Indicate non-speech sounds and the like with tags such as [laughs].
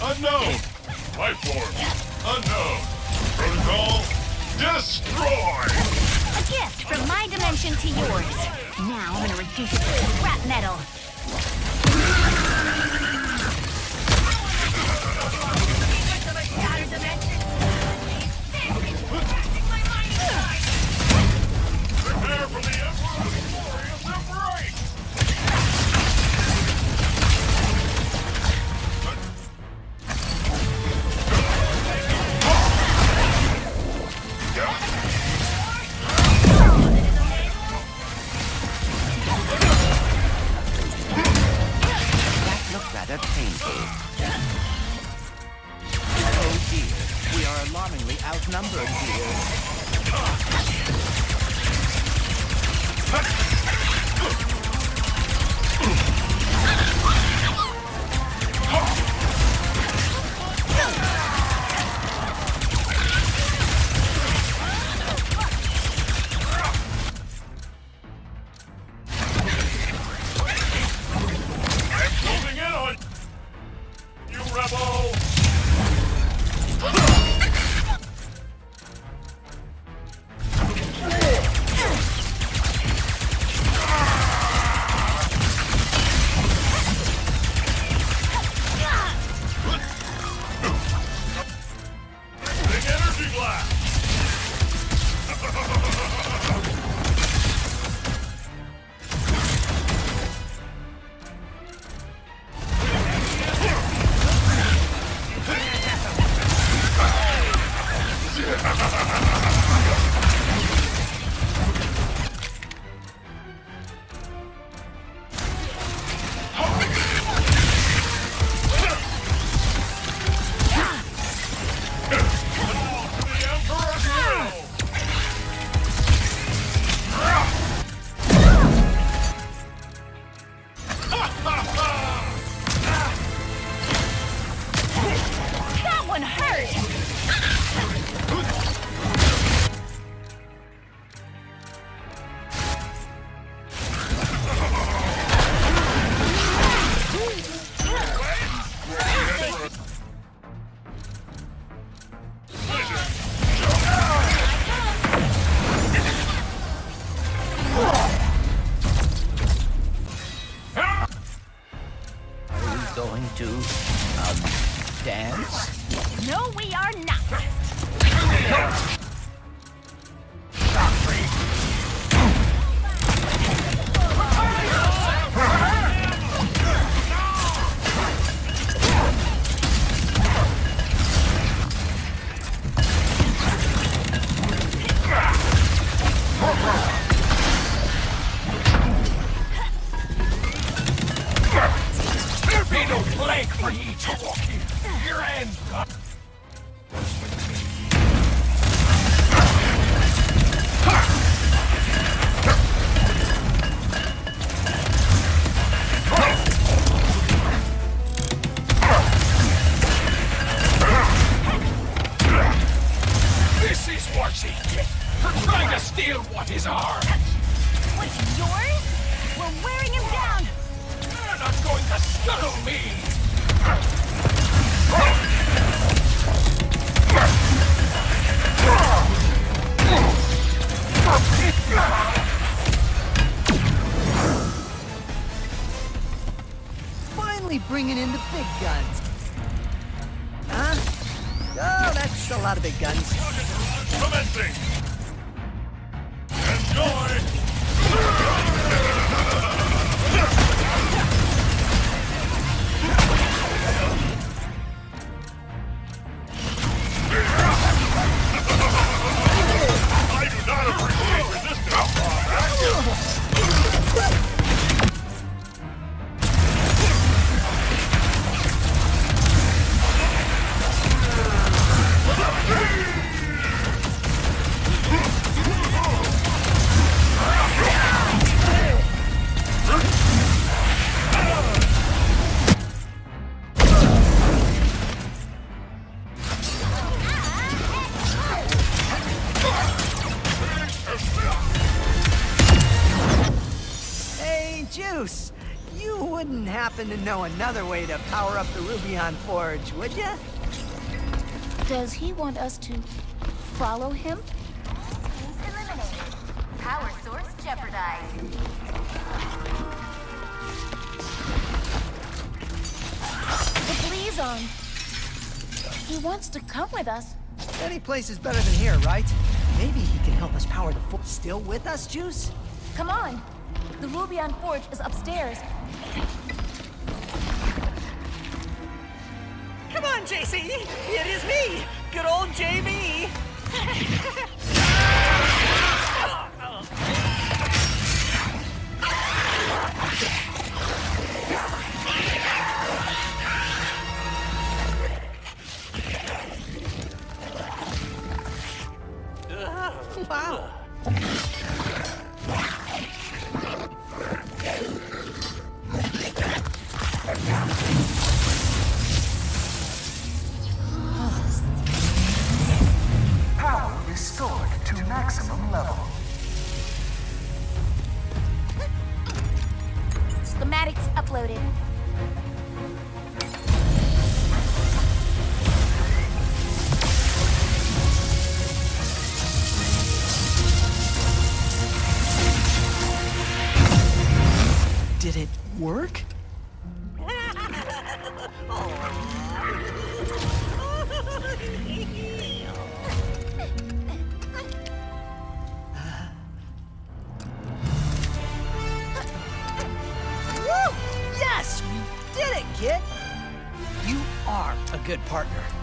Unknown. Life form. Unknown. Protocol. Destroy. A gift from my dimension to yours. Now I'm gonna reduce it to scrap metal. Painful. Oh dear, we are alarmingly outnumbered here. I'm Ha ha ha ha! To, um, dance? No, we are not! Steal what is ours. What's yours? We're wearing him down! You're not going to scuttle me. Finally bringing in the big guns. Huh? Oh, that's a lot of big guns. Commencing. Enjoy. Wouldn't happen to know another way to power up the Rubion Forge, would you? Does he want us to follow him? Teams eliminated. Power source jeopardized. The Blizon. He wants to come with us. Any place is better than here, right? Maybe he can help us power the forge. Still with us, Juice? Come on. The Rubion Forge is upstairs. Come on, JC! It is me! Good old JB! [laughs] uploaded. Did it work? Woo! [laughs] good partner.